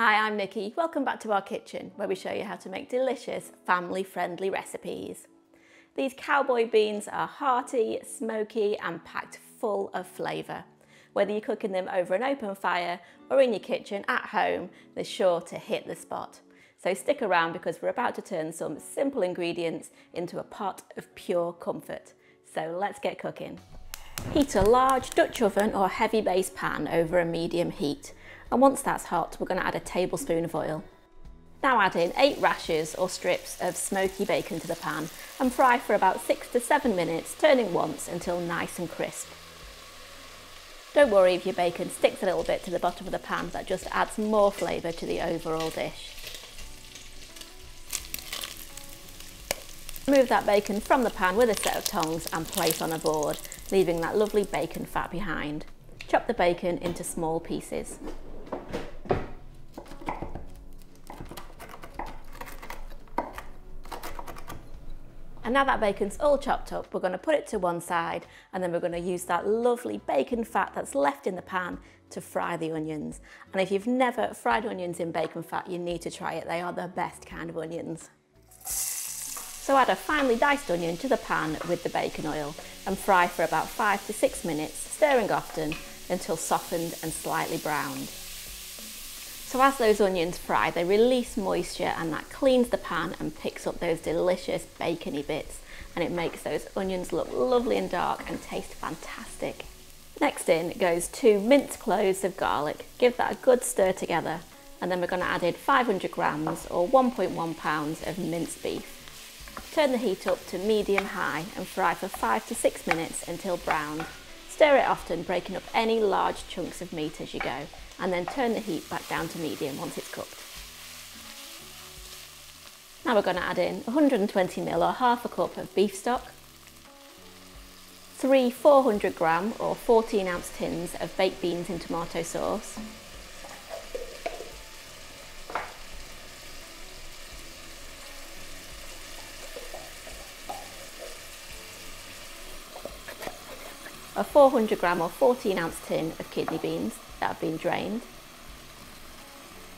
Hi, I'm Nicky. Welcome back to our kitchen where we show you how to make delicious family-friendly recipes. These cowboy beans are hearty, smoky and packed full of flavour. Whether you're cooking them over an open fire or in your kitchen at home, they're sure to hit the spot. So stick around because we're about to turn some simple ingredients into a pot of pure comfort. So let's get cooking. Heat a large Dutch oven or heavy base pan over a medium heat. And once that's hot, we're going to add a tablespoon of oil. Now add in 8 rashers or strips of smoky bacon to the pan and fry for about 6 to 7 minutes, turning once until nice and crisp. Don't worry if your bacon sticks a little bit to the bottom of the pan, that just adds more flavour to the overall dish. Move that bacon from the pan with a set of tongs and place on a board, leaving that lovely bacon fat behind. Chop the bacon into small pieces. And now that bacon's all chopped up, we're going to put it to one side and then we're going to use that lovely bacon fat that's left in the pan to fry the onions. And if you've never fried onions in bacon fat, you need to try it. They are the best kind of onions. So add a finely diced onion to the pan with the bacon oil and fry for about five to six minutes, stirring often until softened and slightly browned. So as those onions fry, they release moisture and that cleans the pan and picks up those delicious bacony bits and it makes those onions look lovely and dark and taste fantastic. Next in goes two minced cloves of garlic. Give that a good stir together and then we're going to add in 500 grams or 1.1 pounds of minced beef. Turn the heat up to medium high and fry for 5 to 6 minutes until browned. Stir it often, breaking up any large chunks of meat as you go and then turn the heat back down to medium once it's cooked. Now we're going to add in 120ml or half a cup of beef stock, three 400 gram or 14 ounce tins of baked beans in tomato sauce, a 400 gram or 14 ounce tin of kidney beans, that have been drained,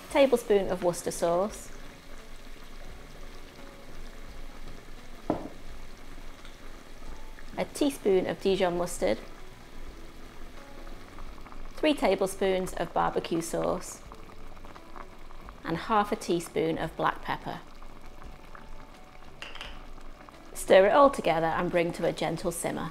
a tablespoon of Worcester sauce, a teaspoon of Dijon mustard, 3 tablespoons of barbecue sauce and half a teaspoon of black pepper. Stir it all together and bring to a gentle simmer.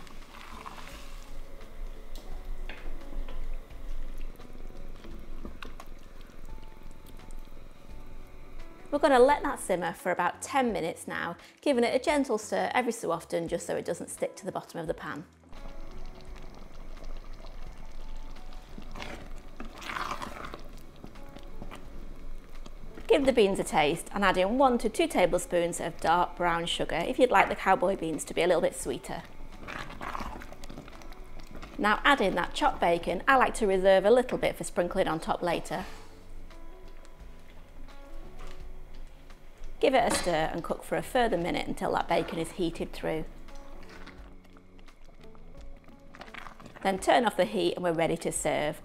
We're going to let that simmer for about 10 minutes now, giving it a gentle stir every so often just so it doesn't stick to the bottom of the pan. Give the beans a taste and add in one to two tablespoons of dark brown sugar if you'd like the cowboy beans to be a little bit sweeter. Now add in that chopped bacon. I like to reserve a little bit for sprinkling on top later. Give it a stir and cook for a further minute until that bacon is heated through. Then turn off the heat and we're ready to serve.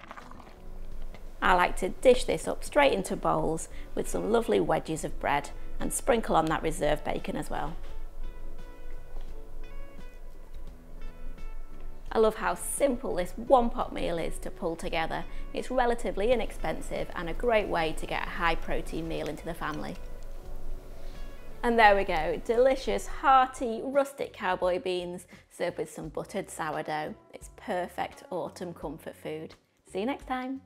I like to dish this up straight into bowls with some lovely wedges of bread and sprinkle on that reserved bacon as well. I love how simple this one pot meal is to pull together. It's relatively inexpensive and a great way to get a high protein meal into the family. And there we go, delicious, hearty, rustic cowboy beans served with some buttered sourdough. It's perfect autumn comfort food. See you next time.